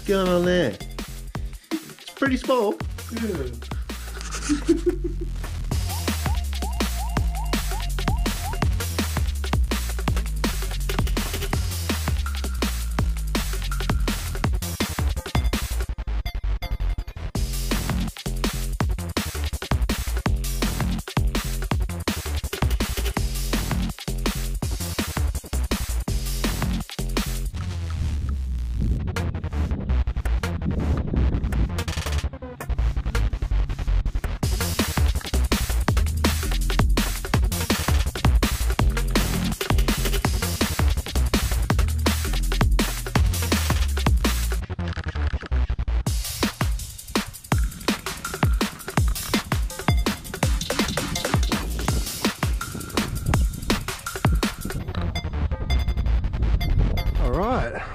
going on there? It's pretty small.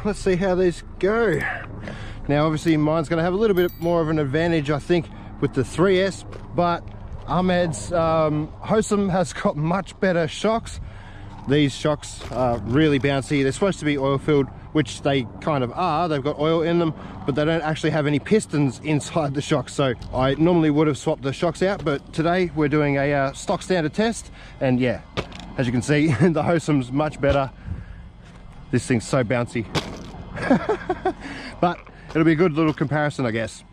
let's see how these go. Now, obviously mine's gonna have a little bit more of an advantage, I think, with the 3S, but Ahmad's um, Hosim has got much better shocks. These shocks are really bouncy. They're supposed to be oil filled, which they kind of are. They've got oil in them, but they don't actually have any pistons inside the shocks. So I normally would have swapped the shocks out, but today we're doing a uh, stock standard test. And yeah, as you can see, the Hosim's much better. This thing's so bouncy. but it'll be a good little comparison, I guess.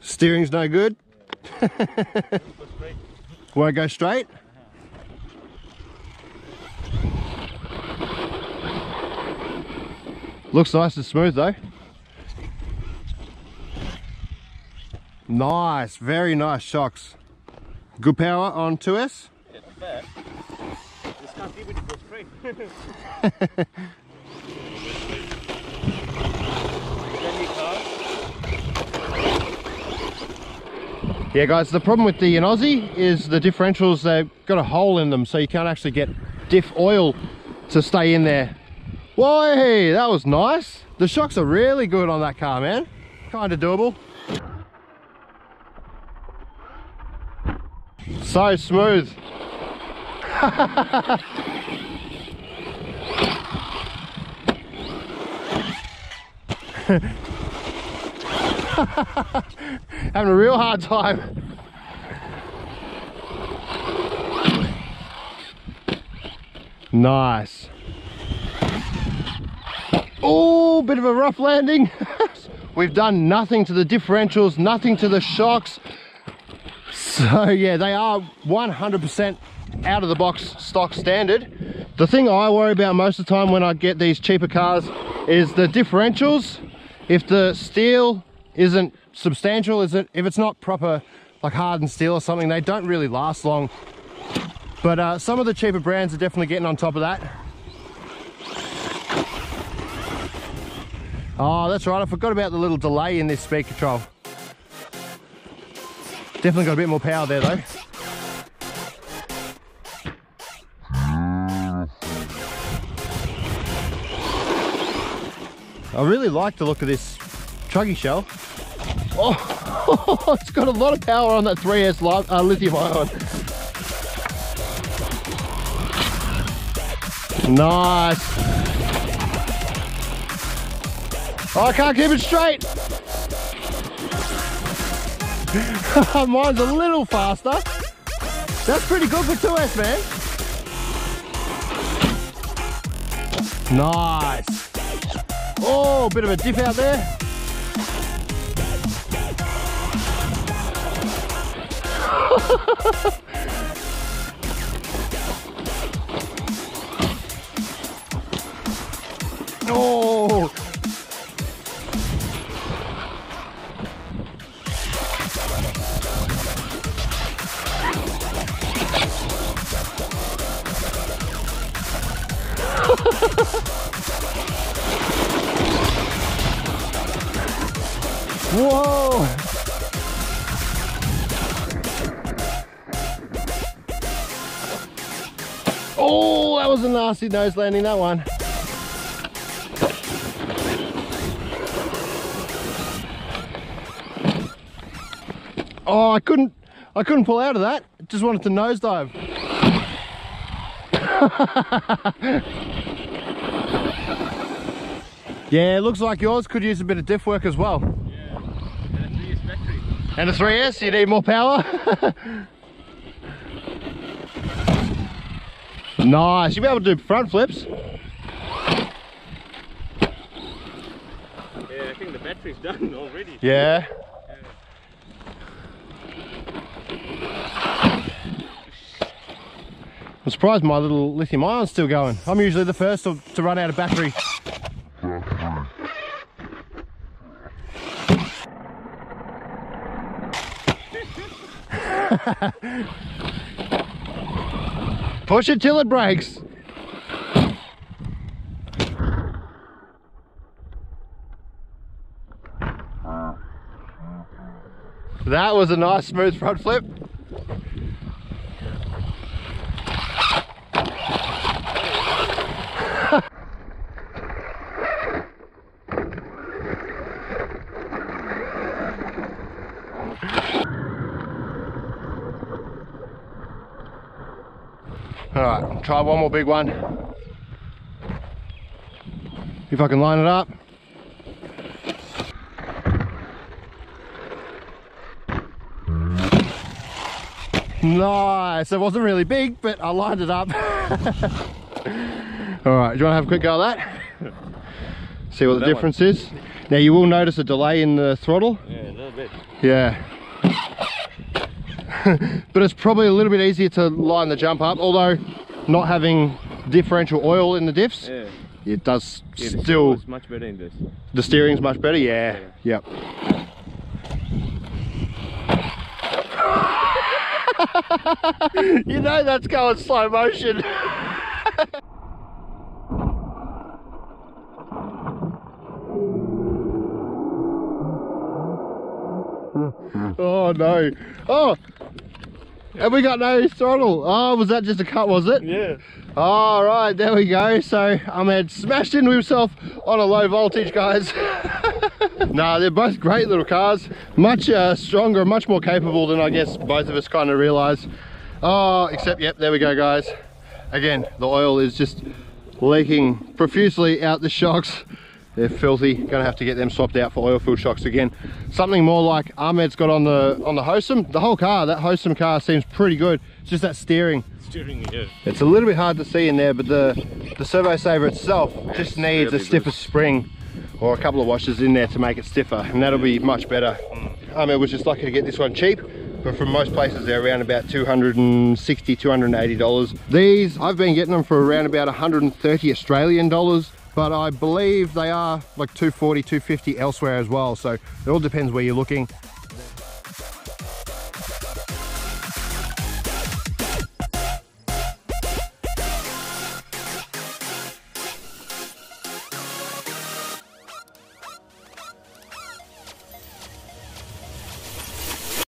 Steering's no good. Won't go straight. Looks nice and smooth though. Nice, very nice shocks. Good power on 2S. Bad. Just can't it for free. Yeah guys, the problem with the Enoze is the differentials, they've got a hole in them so you can't actually get diff oil to stay in there. Whoa, that was nice. The shocks are really good on that car, man. Kind of doable. So smooth. Having a real hard time. Nice. Oh, bit of a rough landing. We've done nothing to the differentials, nothing to the shocks. So yeah, they are 100% out of the box stock standard. The thing I worry about most of the time when I get these cheaper cars is the differentials. If the steel isn't substantial, is it if it's not proper like hardened steel or something, they don't really last long. But uh, some of the cheaper brands are definitely getting on top of that. Oh, that's right. I forgot about the little delay in this speed control. Definitely got a bit more power there though. I really like the look of this truggy shell. Oh, it's got a lot of power on that 3S li uh, lithium ion. Nice. Oh, I can't keep it straight. Mine's a little faster. That's pretty good for 2S, man. Nice. Oh, bit of a dip out there. oh. Whoa! Oh, that was a nasty nose landing, that one. Oh, I couldn't, I couldn't pull out of that. Just wanted to nosedive. yeah, it looks like yours could use a bit of diff work as well. Yeah. And a 3S battery. And a 3S, you need more power? nice, you'll be able to do front flips. Yeah, I think the battery's done already. Yeah. I'm surprised my little lithium ion's still going. I'm usually the first to, to run out of battery. Push it till it breaks. That was a nice smooth front flip. All right, try one more big one. If I can line it up. Nice, it wasn't really big, but I lined it up. All right, do you want to have a quick go at that? See what the That difference is. Now you will notice a delay in the throttle. Yeah, a little bit. Yeah. but it's probably a little bit easier to line the jump up, although not having differential oil in the diffs, Yeah. it does yeah still, much better in this. the steering's much better, yeah, yep. you know that's going slow motion. oh no. Oh, and we got no throttle. Oh, was that just a cut, was it? Yeah. All right, there we go. So I'm Ahmad smashed into himself on a low voltage, guys. nah, they're both great little cars. Much uh, stronger, much more capable than I guess both of us kind of realize. Oh, except, yep, there we go, guys. Again, the oil is just leaking profusely out the shocks. They're filthy. Gonna have to get them swapped out for oil filled shocks again. Something more like Ahmad's got on the on the Hosim. The whole car, that Hosim car seems pretty good. It's just that steering. Steering, yeah. It's a little bit hard to see in there, but the, the Servo Saver itself just needs a stiffer good. spring or a couple of washers in there to make it stiffer, and that'll be much better. I mean, was just lucky to get this one cheap, but from most places they're around about 260 $280. These, I've been getting them for around about 130 Australian dollars, but I believe they are like 240 250 elsewhere as well, so it all depends where you're looking.